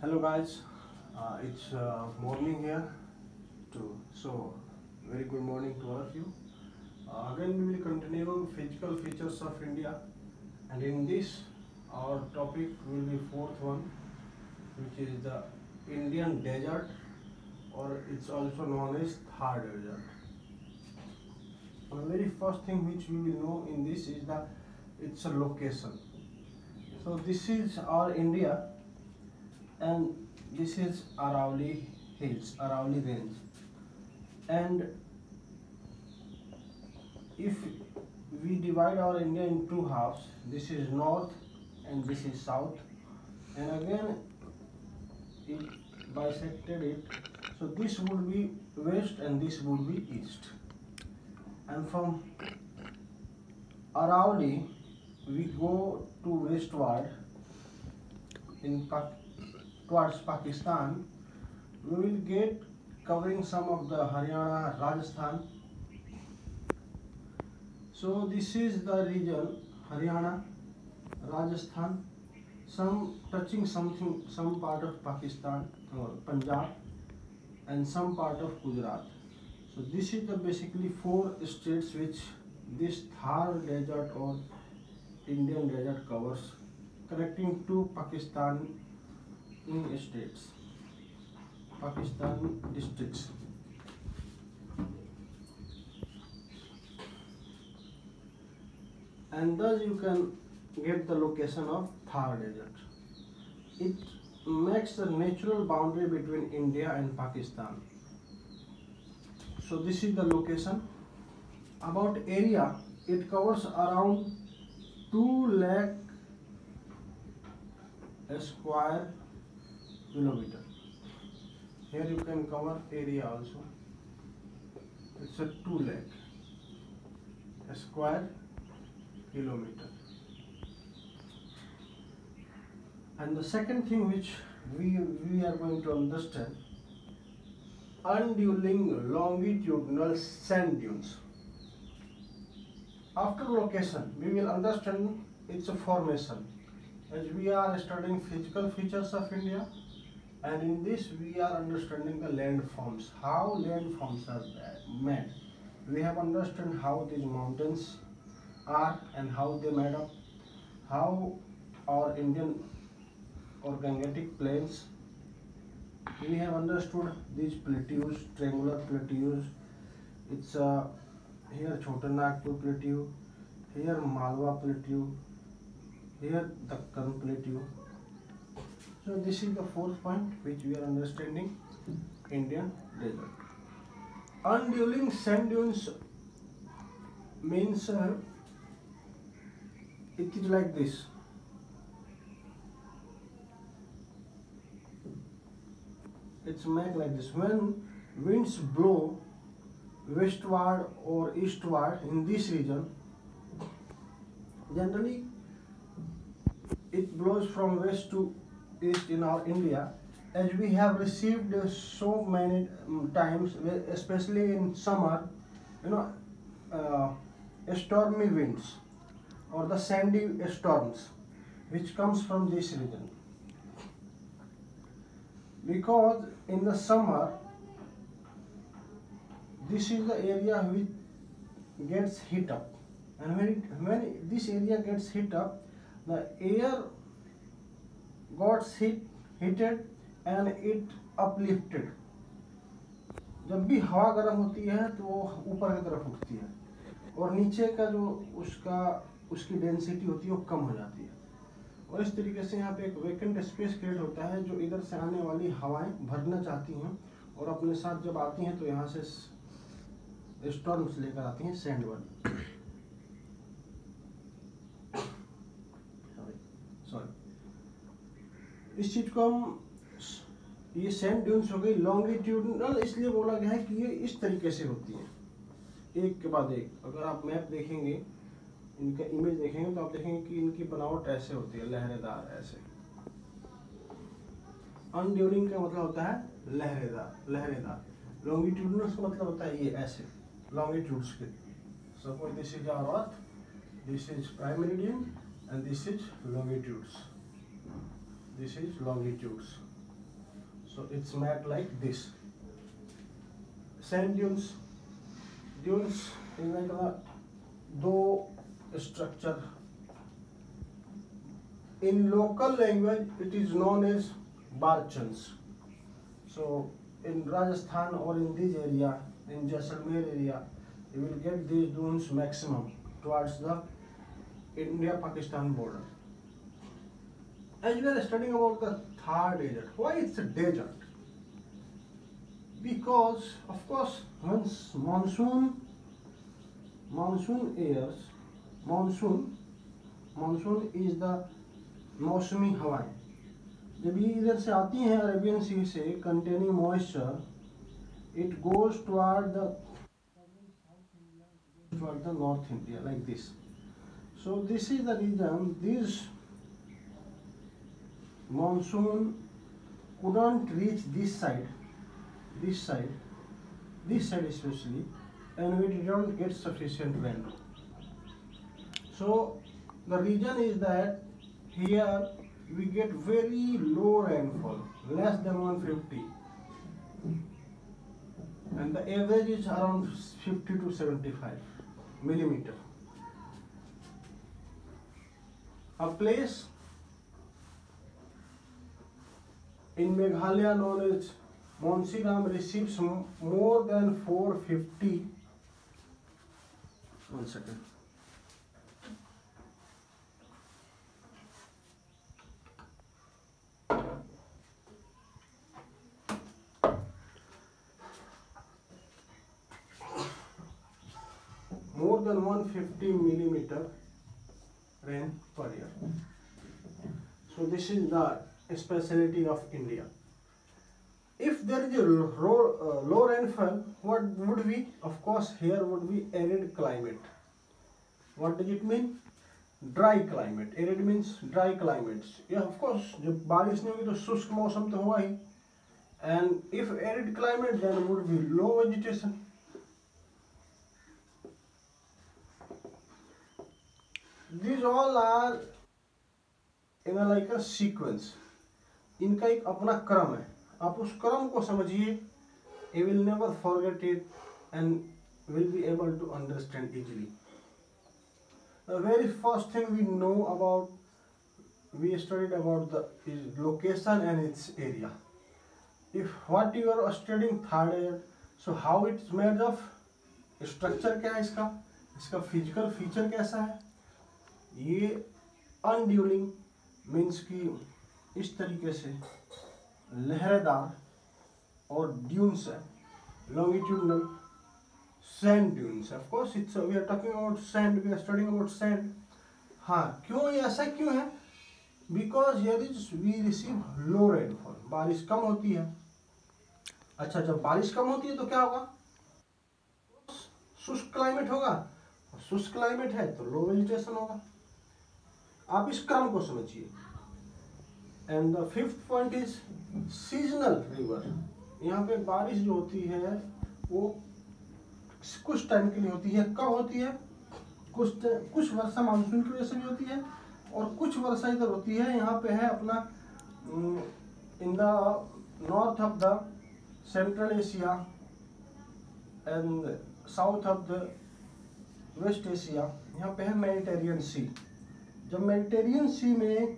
hello guys. Uh, it's uh, morning here too so very good morning to all of you. Uh, again we will continue physical features of india. And in this our topic will be fourth one which is the indian desert or it's also known as thar desert. The very first thing which we will know in this is that it's a location. So this is our india and this is Aravalli Hills, Aravalli Range. And if we divide our India in two halves, this is north and this is south, and again it bisected it, so this would be west and this would be east. And from Aravalli, we go to westward in towards Pakistan, we will get covering some of the Haryana, Rajasthan. So this is the region Haryana, Rajasthan, some touching something, some part of Pakistan or Punjab, and some part of Gujarat. So this is the basically four states which this Thar desert or Indian desert covers, connecting to Pakistan in states Pakistan districts. And thus you can get the location of Thar desert. It makes the natural boundary between India and Pakistan. So this is the location. About area it covers around 2 lakh square kilometer. Here you can cover area also. It's a 2 lakh a square kilometer. And the second thing which we we are going to understand undulating longitudinal sand dunes. After location we will understand its formation. As we are studying physical features of India and in this we are understanding the landforms how landforms are made. We have understood how these mountains are and how they made up. How our indian or gangetic plains. We have understood these plateaus triangular plateaus. It's uh, here Chota Nagpur plateau here Malwa plateau here the Deccan plateau so this is the fourth point which we are understanding Indian desert. Undulating sand dunes means uh, it is like this. It's made like this. When winds blow westward or eastward in this region, generally it blows from west to east in our India as we have received so many um, times especially in summer you know uh, stormy winds or the sandy storms which comes from this region. Because in the summer this is the area which gets heat up. And when it, when this area gets heat up the air hit, heated and it uplifted. जब भी हवा गर्म होती है तो वो ऊपर की तरफ़ उठती है और नीचे का जो उसका उसकी डेंसिटी होती है वो कम हो जाती है। और इस तरीके से यहाँ पे एक वेकेंट स्पेस क्रिएट होता है जो इधर से आने वाली हवाएँ भरना चाहती हैं और अपने साथ जब आती हैं तो यहाँ से स्टॉर्म्स लेकर आती हैं सैंड वाली। इस चीज़ को हम ये सेंट ड्यून्स हो गई लॉन्गिट्यूडनल इसलिए बोला गया है कि ये इस तरीके से होती है। एक के बाद एक, अगर आप मैप देखेंगे, इनका इमेज देखेंगे तो आप देखेंगे कि इनकी बनावट ऐसे होती है, लहरेदार, ऐसे। अनड्यूरिंग का मतलब होता है लहरेदार लहरेदार। लॉन्गिट्यूडनल का मतलब होता है ये ऐसे लॉन्गिट्यूड्स के। Suppose this is our earth this is prime and this is longitudes this is longitudes. So it's made like this. Sand dunes dunes is like uh, a do structure. In local language it is known as barchans. So in rajasthan or in this area in jaisalmer area you will get these dunes maximum towards the india pakistan border as we are studying about the Thar desert, why it's a desert? Because of course once monsoon monsoon airs, monsoon monsoon is the मौसमी हवाएँ जब ये इधर से आती हैं Arabian सी से containing moisture it goes toward the toward the north India like this. So this is the reason this monsoon couldn't reach this side this side this side especially and we didn't get sufficient rain so the reason is that here we get very low rainfall less than 150 and the average is around 50 to 75 millimeter. A place in Meghalaya known as Mawsynram receives more than 450 one second. More than 150 millimeter rain per year. So this is the speciality of India. If there is a low, uh, low rainfall, what would be? Of course, here would be arid climate. What does it mean? Dry climate arid means dry climates या of course जब बारिश नहीं होगी तो शुष्क मौसम तो होगा ही and if arid climate then would be low vegetation these all are in a like a sequence इनका एक अपना क्रम है। आप उस क्रम को समझिए। I will never forget it and will be able to understand easily very first thing we know about we studied about the location and its area if what you are studying third year so how it made of structure क्या है इसका? इसका physical feature कैसा है? ये अनड्यूलिंग means की इस तरीके से लहरेदार और ड्यून्स है longitudinal sand dunes of course it's we are talking about sand we are studying about sand हाँ क्यों ये ऐसा क्यों है? बिकॉज़ यदि वी रिसीव लो रेनफॉल बारिश कम होती है। अच्छा जब बारिश कम होती है तो क्या होगा? शुष्क क्लाइमेट होगा। शुष्क क्लाइमेट है तो लो वेजिटेशन होगा। आप इस क्रम को समझिए। And the fifth point is seasonal river यहाँ पे बारिश जो होती है, वो कुछ टाइम के लिए होती है, कब होती है? कुछ कुछ वर्षा मानसून की वजह से भी होती है और कुछ वर्षा इधर होती है। यहाँ पे है अपना in the north of the central Asia and south of the west Asia यहाँ पे है मेडिटेरियन सी जब मेडिटेरियन सी में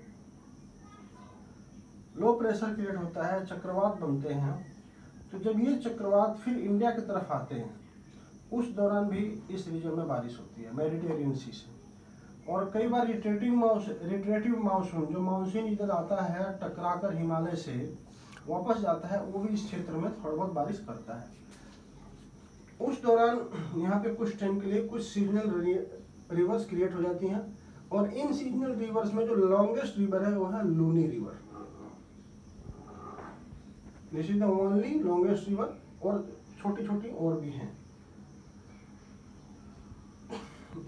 लो प्रेशर क्रिएट होता है, चक्रवात बनते हैं। तो जब ये चक्रवात फिर इंडिया की तरफ़ आते हैं, उस दौरान भी इस रीजन में बारिश होती है मेडिटेरियन सी से। और कई बार रिट्रेटिव माउस रिट्रेटिव मानसून जो मानसून इधर आता है, टकराकर हिमालय से वापस जाता है, वो भी इस क्षेत्र में थोड़ा बहुत बारिश करता है। उस दौरान यहाँ पे कुछ टाइम के लिए कुछ सीजनल रिवर्स क्रिएट हो जाती हैं। और इन सीजनल रिवर्स में जो लॉन्गेस्ट रिवर है, वो है Luni river this is the only longest river और छोटी छोटी और भी हैं।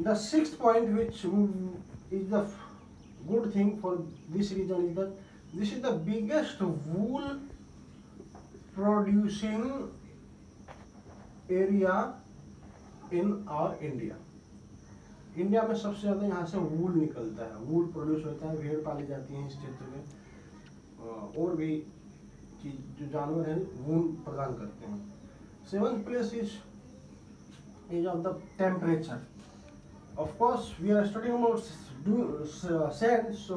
The six point which is the good thing for this region is this is the biggest wool producing area in our India India में सबसे ज़्यादा यहाँ से वूल निकलता है। वूल प्रोड्यूस होता है, भेड़ पाली जाती है इस क्षेत्र में। और भी कि जो जानवर हैं वून प्रदान करते हैं। Seven place is is of the temperature of course we are studying about sand so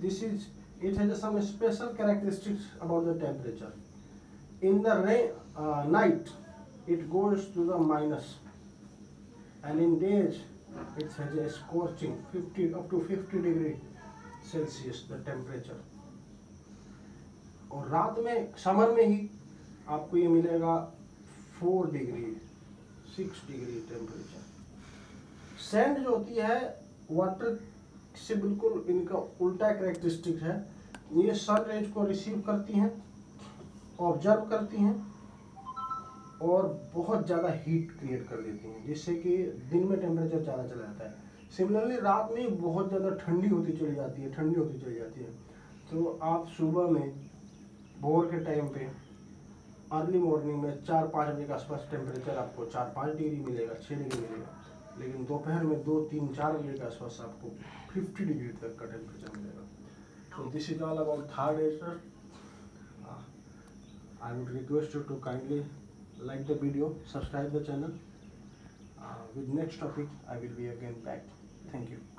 this is it has some special characteristics about the temperature in the ray night it goes to the minus and in days it's has scorching fifty up to fifty degree Celsius the temperature और रात में, summer में ही आपको ये मिलेगा four degree six degree temperature sand जो होती है वाटर से बिल्कुल इनका उल्टा करेक्टरिस्टिक है। ये सन रेज को रिसीव करती हैं ऑब्ज़र्व करती हैं और बहुत ज़्यादा हीट क्रिएट कर देती हैं, जिससे कि दिन में टेम्परेचर ज़्यादा चला जाता है। सिमिलरली रात में बहुत ज़्यादा ठंडी होती चली जाती है, ठंडी होती चली जाती है। तो आप सुबह में भोर के टाइम पे अर्ली मॉर्निंग में चार पाँच बजे के आसपास टेम्परेचर आपको चार पाँच डिग्री मिलेगा छः डिग्री मिलेगा लेकिन दोपहर में दो तीन चार बजे के आसपास आपको फिफ्टी डिग्री तक का टेम्परेचर मिलेगा तो this is all about third aster I would request you to kindly like the video, subscribe the channel. Uh, with next topic, I will be again back. Thank you.